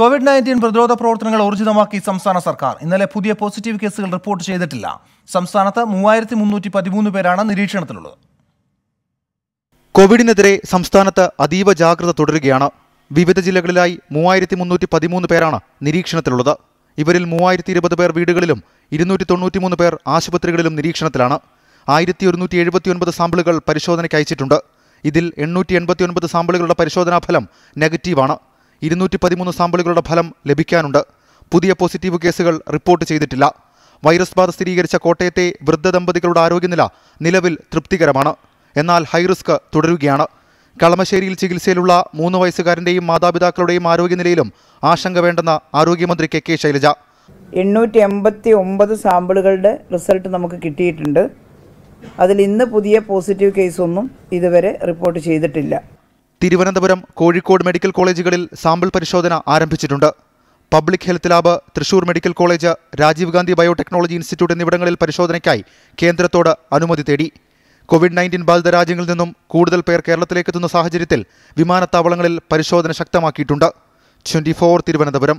Covid nineteen പ്രതിരോധ പ്രവർത്തനങ്ങൾ ഊർജിതമാക്കി സംസ്ഥാന സർക്കാർ. ഇന്നലെ പുതിയ പോസിറ്റീവ് കേസുകൾ റിപ്പോർട്ട് ചെയ്തിട്ടില്ല. സംസ്ഥാനത്ത് മൂവായിരത്തി മുന്നൂറ്റി പതിമൂന്ന് പേരാണ് നിരീക്ഷണത്തിലുള്ളത്. കോവിഡിനെതിരെ സംസ്ഥാനത്ത് അതീവ ജാഗ്രത തുടരുകയാണ്. വിവിധ ജില്ലകളിലായി മൂവായിരത്തി മുന്നൂറ്റി പതിമൂന്ന് പേരാണ് നിരീക്ഷണത്തിലുള്ളത്. ഇവരിൽ മൂവായിരത്തി ഇരുപത് പേർ വീടുകളിലും ഇരുന്നൂറ്റി തൊണ്ണൂറ്റിമൂന്ന് പേർ ആശുപത്രികളിലും നിരീക്ഷണത്തിലാണ്. ആയിരത്തി ഒരുന്നൂറ്റി എഴുപത്തിയൊൻപത് സാമ്പിളുകൾ പരിശോധനയ്ക്ക് അയച്ചിട്ടുണ്ട്. ഇതിൽ എണ്ണൂറ്റി എൺപത്തിയൊൻപത് സാമ്പിളുകളുടെ പരിശോധനാഫലം നെഗറ്റീവാണ്. ഇരുന്നൂറ്റി പതിമൂന്ന് സാമ്പിളുകളുടെ ഫലം ലഭിക്കാനുണ്ട്. പുതിയ പോസിറ്റീവ് കേസുകൾ റിപ്പോർട്ട് ചെയ്തിട്ടില്ല. വൈറസ് ബാധ സ്ഥിരീകരിച്ച കോട്ടയത്തെ വൃദ്ധ ദമ്പതികളുടെ ആരോഗ്യനില നിലവിൽ തൃപ്തികരമാണ്. എന്നാൽ ഹൈറിസ്ക് തുടരുകയാണ്. കളമശ്ശേരിയിൽ ചികിത്സയിലുള്ള മൂന്ന് വയസ്സുകാരന്റെയും മാതാപിതാക്കളുടെയും ആരോഗ്യനിലയിലും ആശങ്ക വേണ്ടെന്ന് ആരോഗ്യമന്ത്രി കെ കെ ശൈലജ. എണ്ണൂറ്റി എൺപത്തി ഒമ്പത് സാമ്പിളുകളുടെ റിസൾട്ട് നമുക്ക് കിട്ടിയിട്ടുണ്ട്. അതിൽ ഇന്ന് പുതിയ പോസിറ്റീവ് കേസൊന്നും ഇതുവരെ റിപ്പോർട്ട് ചെയ്തിട്ടില്ല. തിരുവനന്തപുരം കോഴിക്കോട് മെഡിക്കൽ കോളേജുകളിൽ സാമ്പിൾ പരിശോധന ആരംഭിച്ചിട്ടുണ്ട്. Public health lab Thrissur medical college Rajiv Gandhi biotechnology institute എന്നിവിടങ്ങളിൽ പരിശോധനയ്ക്കായി കേന്ദ്രത്തോട് അനുമതി തേടി. കോവിഡ് നയന്റീൻ ബാധിത രാജ്യങ്ങളിൽ നിന്നും കൂടുതൽ പേർ കേരളത്തിലേക്ക് എത്തുന്ന സാഹചര്യത്തിൽ വിമാനത്താവളങ്ങളിൽ പരിശോധന ശക്തമാക്കിയിട്ടുണ്ട്. ട്വന്റി തിരുവനന്തപുരം.